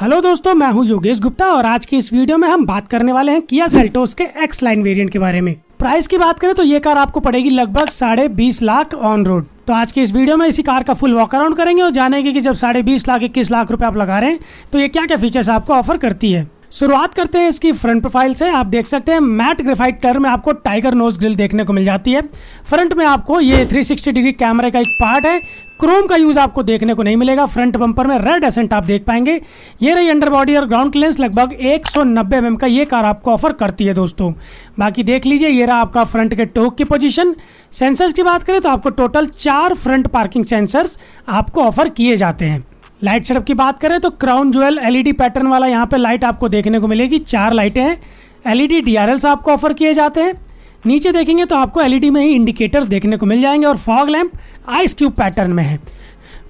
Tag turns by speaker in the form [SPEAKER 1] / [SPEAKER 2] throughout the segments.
[SPEAKER 1] Hello दोस्तों, मैं हूँ योगेश गुप्ता और आज की इस वीडियो में हम बात करने वाले हैं किया सेल्टोस के एक्स लाइन वेरिएंट के बारे में। प्राइस की बात करें तो ये कार आपको पड़ेगी लगभग साढ़े बीस लाख ऑन रोड। तो आज की इस वीडियो में इसी कार का फुल वॉक अराउंड करेंगे और जानेंगे कि जब साढ़े बीस लाख, इक्कीस लाख रुपए आप लगा रहे हैं तो ये क्या क्या फीचर्स आपको ऑफ़र करती है। शुरुआत करते हैं इसकी फ्रंट प्रोफ़ाइल से। आप देख सकते हैं मैट ग्रेफाइट कलर में आपको टाइगर नोज़ ग्रिल देखने को मिल जाती है। फ्रंट में आपको ये 360 डिग्री कैमरे का एक पार्ट है। क्रोम का यूज़ आपको देखने को नहीं मिलेगा। फ्रंट बम्पर में रेड एसेंट आप देख पाएँगे। ये रही अंडर बॉडी और ग्राउंड क्लियरेंस लगभग 190 एम का ये कार आपको ऑफ़र करती है दोस्तों। बाकी देख लीजिए, ये रहा आपका फ्रंट के टोक की पोजीशन सेंसर्स की बात करें तो आपको टोटल चार फ्रंट पार्किंग सेंसर्स आपको ऑफ़र किए जाते हैं। लाइट सेटअप की बात करें तो क्राउन ज्वेल एलईडी पैटर्न वाला यहाँ पे लाइट आपको देखने को मिलेगी। चार लाइटें हैं। एलईडी डीआरएल्स आपको ऑफ़र किए जाते हैं। नीचे देखेंगे तो आपको एलईडी में ही इंडिकेटर्स देखने को मिल जाएँगे और fog lamp ice cube pattern में है।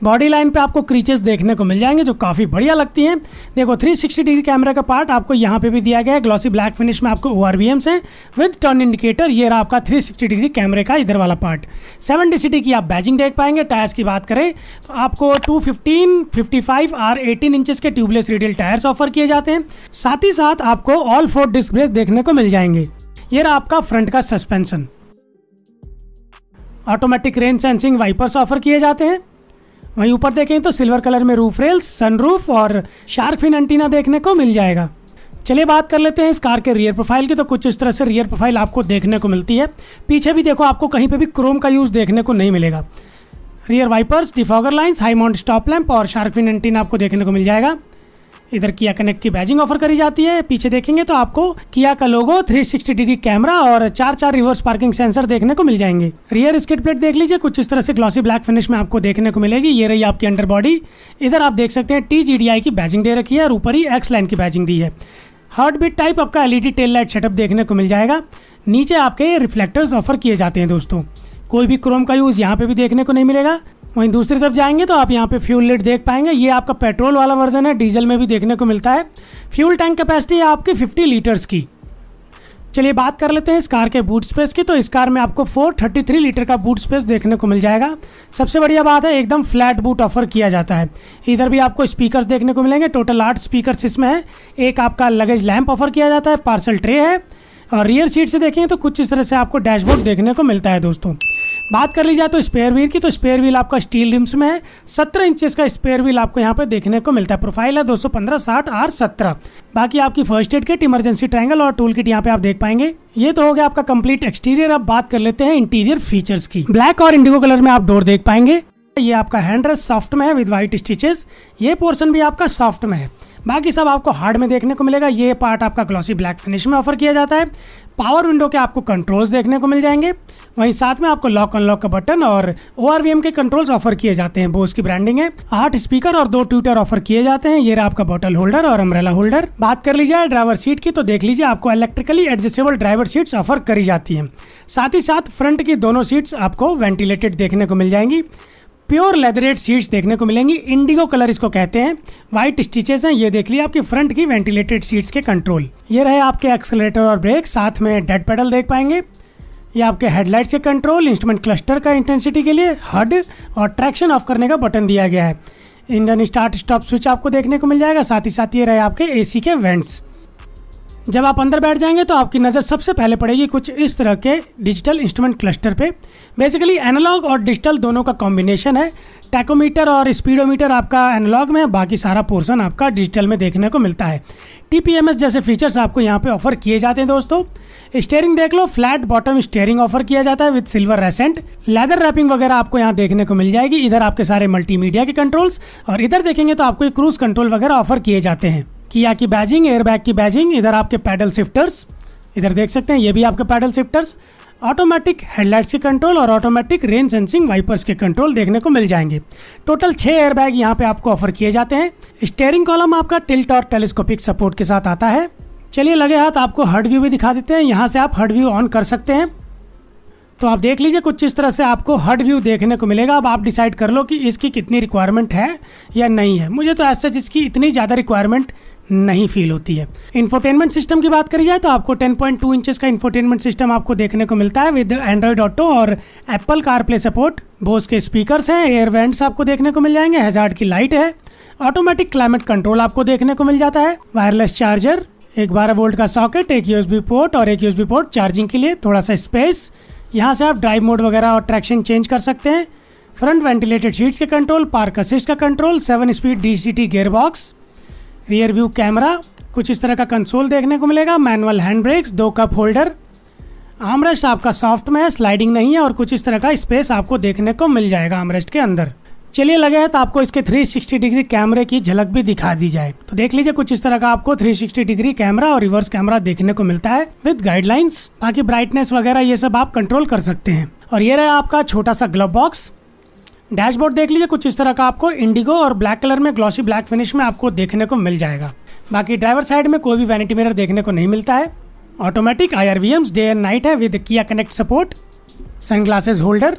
[SPEAKER 1] बॉडी लाइन पे आपको क्रीचेस देखने को मिल जाएँगे जो काफ़ी बढ़िया लगती हैं। देखो 360 डिग्री कैमरा का पार्ट आपको यहाँ पे भी दिया गया है। ग्लॉसी ब्लैक फिनिश में आपको ओ आर हैं। विद टर्न इंडिकेटर ये रहा आपका 360 डिग्री कैमरे का इधर वाला पार्ट सेवन डी की आप बैजिंग देख पाएँगे। टायर्स की बात करें तो आपको two fifteen fifty five R eighteen inches के ट्यूबलेस रेडियल टायर्स ऑफ़र किए जाते हैं। साथ ही साथ आपको ऑल फोर डिस्क ब्रेक देखने को मिल जाएँगे। ये रहा आपका फ्रंट का suspension automatic rain sensing wipers offer किए जाते हैं। वहीं ऊपर देखें तो सिल्वर कलर में रूफ रेल्स सनरूफ और शार्क फिन एंटीना देखने को मिल जाएगा। चलिए बात कर लेते हैं इस कार के रियर प्रोफ़ाइल की। तो कुछ इस तरह से रियर प्रोफ़ाइल आपको देखने को मिलती है। पीछे भी देखो, आपको कहीं पे भी क्रोम का यूज़ देखने को नहीं मिलेगा। Rear wipers defogger lines high mount stop lamp और शार्क फिन एंटीना आपको देखने को मिल जाएगा। इधर किया कनेक्ट की बैजिंग ऑफ़र करी जाती है। पीछे देखेंगे तो आपको किया का लोगो 360 डिग्री कैमरा और चार चार रिवर्स पार्किंग सेंसर देखने को मिल जाएँगे। रियर स्किट प्लेट देख लीजिए, कुछ इस तरह से ग्लॉसी ब्लैक फिनिश में आपको देखने को मिलेगी। ये रही आपकी अंडर बॉडी इधर आप देख सकते हैं टी की बैजिंग दे रखी है और ऊपर ही एक्स लाइन की बैजिंग दी है। हार्ट बीट टाइप आपका एलईडी टेल लाइट सेटअप देखने को मिल जाएगा। नीचे आपके रिफ्लेक्टर्स ऑफ़र किए जाते हैं दोस्तों। कोई भी क्रोम का यूज़ यहाँ पे भी देखने को नहीं मिलेगा। वहीं दूसरी तरफ़ जाएँगे तो आप यहाँ पे फ्यूल लिट देख पाएँगे। ये आपका पेट्रोल वाला वर्जन है, डीजल में भी देखने को मिलता है। फ्यूल टैंक कैपेसिटी है आपकी 50 लीटर्स की। चलिए बात कर लेते हैं इस कार के बूट स्पेस की। तो इस कार में आपको 433 लीटर का बूट स्पेस देखने को मिल जाएगा। सबसे बढ़िया बात है, एकदम फ्लैट बूट ऑफ़र किया जाता है। इधर भी आपको स्पीकर्स देखने को मिलेंगे। टोटल आठ स्पीकर इसमें है। एक आपका लगेज लैंप ऑफ़र किया जाता है पार्सल ट्रे है। और रियर सीट से देखें तो कुछ इस तरह से आपको डैशबोर्ड देखने को मिलता है दोस्तों। बात कर ली जाए तो स्पेयर व्हील की तो स्पेयर व्हील आपका स्टील रिम्स में है। सत्रह इंचेस का स्पेयर व्हील आपको यहाँ पे देखने को मिलता है। प्रोफ़ाइल है दो सौ पंद्रह साठ आर सत्रह। बाकी आपकी first aid kit emergency triangle और टूल किट यहाँ पे आप देख पाएँगे। ये तो हो गया आपका कंप्लीट एक्सटीरियर अब बात कर लेते हैं इंटीरियर फीचर्स की। ब्लैक और इंडिगो कलर में आप डोर देख पाएँगे। ये आपका हैंड रेस्ट सॉफ्ट में है विद व्हाइट स्टिचेस ये पोर्सन भी आपका सॉफ्ट में है। बाकी सब आपको हार्ड में देखने को मिलेगा। ये पार्ट आपका ग्लॉसी ब्लैक फिनिश में ऑफ़र किया जाता है। पावर विंडो के आपको कंट्रोल्स देखने को मिल जाएँगे। वहीं साथ में आपको लॉक अनलॉक का बटन और ओआरवीएम के कंट्रोल्स ऑफ़र किए जाते हैं। बोस की ब्रांडिंग है। आठ स्पीकर और दो ट्विटर ऑफ़र किए जाते हैं। ये रहा आपका बॉटल होल्डर और अम्ब्रेला होल्डर बात कर लीजिए ड्राइवर सीट की तो देख लीजिए आपको electrically adjustable driver seats offer करी जाती है। साथ ही साथ फ्रंट की दोनों सीट्स आपको वेंटिलेटेड देखने को मिल जाएँगी। प्योर लेदरेट सीट्स देखने को मिलेंगी। इंडिगो कलर इसको कहते हैं। व्हाइट स्टिचेस हैं। ये देख लिया आपकी फ्रंट की वेंटिलेटेड सीट्स के कंट्रोल ये रहे आपके एक्सलेटर और ब्रेक साथ में डेड पेडल देख पाएँगे। ये आपके हेडलाइट्स के कंट्रोल इंस्ट्रूमेंट क्लस्टर का इंटेंसिटी के लिए हड और ट्रैक्शन ऑफ़ करने का बटन दिया गया है। इंजन स्टार्ट स्टॉप स्विच आपको देखने को मिल जाएगा। साथ ही साथ ये रहे आपके एसी के वेंट्स जब आप अंदर बैठ जाएँगे तो आपकी नज़र सबसे पहले पड़ेगी कुछ इस तरह के डिजिटल इंस्ट्रूमेंट क्लस्टर पे। बेसिकली एनालॉग और डिजिटल दोनों का कॉम्बिनेशन है। टैकोमीटर और स्पीडोमीटर आपका एनालॉग में, बाकी सारा पोर्सन आपका डिजिटल में देखने को मिलता है। टीपीएमएस जैसे फीचर्स आपको यहाँ पे ऑफ़र किए जाते हैं दोस्तों। स्टेयरिंग देख लो फ्लैट बॉटम स्टेयरिंग ऑफ़र किया जाता है with silver accent leather wrapping वगैरह आपको यहाँ देखने को मिल जाएगी। इधर आपके सारे मल्टीमीडिया के कंट्रोल्स और इधर देखेंगे तो आपको क्रूज कंट्रोल वगैरह ऑफ़र किए जाते हैं। किया की बैजिंग एयरबैग की बैजिंग इधर आपके पैडल शिफ्टर्स इधर देख सकते हैं, ये भी आपके पैडल शिफ्टर्स ऑटोमेटिक हेडलाइट्स के कंट्रोल और ऑटोमेटिक रेन सेंसिंग वाइपर्स के कंट्रोल देखने को मिल जाएँगे। टोटल छह एयरबैग यहाँ पे आपको ऑफ़र किए जाते हैं। स्टेयरिंग कॉलम आपका टिल्ट और टेलीस्कोपिक सपोर्ट के साथ आता है। चलिए लगे हाथ, आपको हर्ड व्यू भी दिखा देते हैं। यहाँ से आप हर्ड व्यू ऑन कर सकते हैं। तो आप देख लीजिए, कुछ इस तरह से आपको हर्ड व्यू देखने को मिलेगा। अब आप डिसाइड कर लो कि इसकी कितनी रिक्वायरमेंट है या नहीं है। मुझे तो ऐसा इसकी इतनी ज़्यादा रिक्वायरमेंट नहीं फील होती है। इन्फोटेनमेंट सिस्टम की बात करी जाए तो आपको 10.2 पॉइंट इंचेस का इन्फोटेनमेंट सिस्टम आपको देखने को मिलता है विद एंड्रॉइड ऑटो और Apple car play support Bose के स्पीकर्स हैं एयर वेंट्स आपको देखने को मिल जाएँगे हेजार्ड की लाइट है। ऑटोमेटिक क्लाइमेट कंट्रोल आपको देखने को मिल जाता है। वायरलेस चार्जर एक बारह वोल्ट का सॉकेट एक यूएसबी पोर्ट और एक यूएसबी पोर्ट चार्जिंग के लिए थोड़ा सा स्पेस यहाँ से आप ड्राइव मोड वगैरह और ट्रैक्शन चेंज कर सकते हैं। फ्रंट वेंटिलेटेड सीट्स के कंट्रोल पार्क असिस्ट का control seven speed D DCT gear box rear view camera कुछ इस तरह का कंसोल देखने को मिलेगा मैनुअल हैंड ब्रेक्स दो कप होल्डर आमरेस्ट आपका सॉफ्ट में है स्लाइडिंग नहीं है और कुछ इस तरह का स्पेस आपको देखने को मिल जाएगा आमरेस्ट के अंदर। चलिए लगे है तो आपको इसके 360 डिग्री कैमरे की झलक भी दिखा दी जाए। तो देख लीजिए कुछ इस तरह का आपको 360 डिग्री कैमरा और रिवर्स कैमरा देखने को मिलता है विद गाइडलाइंस बाकी ब्राइटनेस वगैरह ये सब आप कंट्रोल कर सकते हैं। और ये रहा आपका छोटा सा ग्लव बॉक्स डैशबोर्ड देख लीजिए, कुछ इस तरह का आपको इंडिगो और ब्लैक कलर में ग्लॉसी ब्लैक फिनिश में आपको देखने को मिल जाएगा। बाकी ड्राइवर साइड में कोई भी वैनिटी मिरर देखने को नहीं मिलता है। Automatic I R V Ms day and night है with Kia connect support sun glasses holder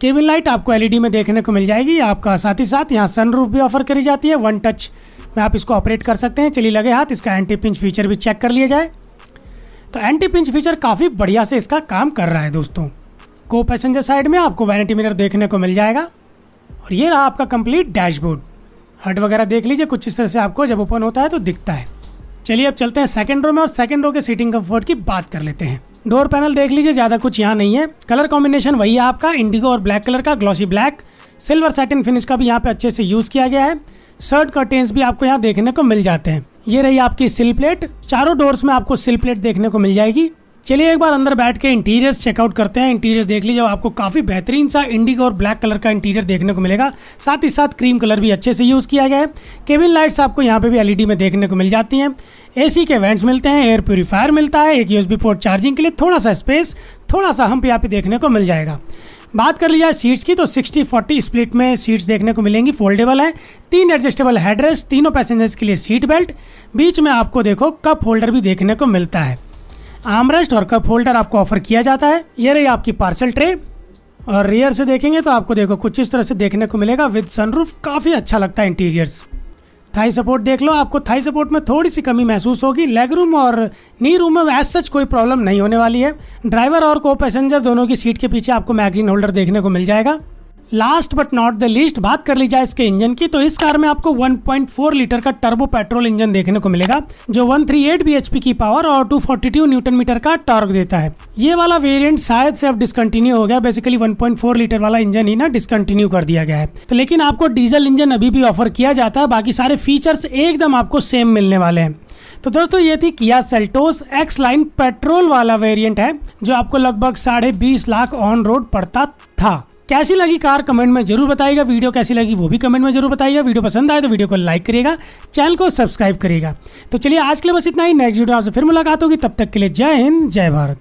[SPEAKER 1] cabin light आपको एलईडी में देखने को मिल जाएगी। आपका साथ ही साथ यहाँ सन रूफ भी ऑफ़र करी जाती है वन टच में आप इसको ऑपरेट कर सकते हैं। चलिए लगे हाथ, इसका एंटी पिंच फीचर भी चेक कर लिया जाए। तो एंटी पिंच फीचर काफ़ी बढ़िया से इसका काम कर रहा है दोस्तों। को पैसेंजर साइड में आपको वैनिटी मिरर देखने को मिल जाएगा। और ये रहा आपका कंप्लीट डैशबोर्ड हट वगैरह देख लीजिए, कुछ इस तरह से आपको जब ओपन होता है तो दिखता है। चलिए अब चलते हैं सेकंड रो में और सेकंड रो के सीटिंग कंफर्ट की बात कर लेते हैं। डोर पैनल देख लीजिए, ज़्यादा कुछ यहाँ नहीं है। कलर कॉम्बिनेशन वही है आपका इंडिगो और ब्लैक कलर का glossy black silver satin finish का भी यहाँ पे अच्छे से यूज़ किया गया है। शर्ट कर्टेन्स भी आपको यहाँ देखने को मिल जाते हैं। ये रही आपकी सिल प्लेट चारों डोर्स में आपको सिल प्लेट देखने को मिल जाएगी। चलिए एक बार अंदर बैठ के इंटीरियर्स चेकआउट करते हैं। इंटीरियर देख लीजिए आपको काफ़ी बेहतरीन सा इंडिगो और ब्लैक कलर का इंटीरियर देखने को मिलेगा। साथ ही साथ क्रीम कलर भी अच्छे से यूज़ किया गया है। केबिन लाइट्स आपको यहाँ पे भी एलईडी में देखने को मिल जाती हैं। एसी के वेंट्स मिलते हैं एयर प्योरीफायर मिलता है, एक यूएसबी पोर्ट चार्जिंग के लिए थोड़ा सा स्पेस थोड़ा सा हम्प यहाँ पे देखने को मिल जाएगा। बात कर ली जाए सीट्स की तो 60 40 स्प्लिट में सीट्स देखने को मिलेंगी फोल्डेबल है। तीन एडजस्टेबल हेडरेस्ट तीनों पैसेंजर्स के लिए सीट बेल्ट बीच में आपको देखो कप होल्डर भी देखने को मिलता है। आमरेस्ट और कप होल्डर आपको ऑफ़र किया जाता है। ये रही आपकी पार्सल ट्रे। और रियर से देखेंगे तो आपको देखो, कुछ इस तरह से देखने को मिलेगा विद सनरूफ काफ़ी अच्छा लगता है इंटीरियर्स थाई सपोर्ट देख लो, आपको थाई सपोर्ट में थोड़ी सी कमी महसूस होगी। लेग रूम और नी रूम में एज सच कोई प्रॉब्लम नहीं होने वाली है। ड्राइवर और को पैसेंजर दोनों की सीट के पीछे आपको मैगजीन होल्डर देखने को मिल जाएगा। Last but not the least बात कर ली जाए इसके इंजन की तो इस कार में आपको 1.4 लीटर का टर्बो पेट्रोल इंजन देखने को मिलेगा, जो 138 bhp की पावर और 242 न्यूटन मीटर का टॉर्क देता है। ये वाला वेरिएंट शायद से अब डिसकंटिन्यू हो गया बेसिकली 1.4 लीटर वाला इंजन ही ना डिसकंटिन्यू कर दिया गया है। तो लेकिन आपको डीजल इंजन अभी भी ऑफ़र किया जाता है, बाकी सारे फीचर्स एकदम आपको सेम मिलने वाले हैं। तो दोस्तों, ये थी Kia Seltos X line petrol वाला वेरिएंट है, जो आपको लगभग साढ़े बीस लाख ऑन रोड पड़ता था। कैसी लगी कार कमेंट में ज़रूर बताइएगा। वीडियो कैसी लगी वो भी कमेंट में ज़रूर बताइएगा। वीडियो पसंद आए तो वीडियो को लाइक करिएगा, चैनल को सब्सक्राइब करिएगा। तो चलिए आज के लिए बस इतना ही। नेक्स्ट वीडियो आपसे फिर मुलाकात होगी। तब तक के लिए जय हिंद, जय भारत।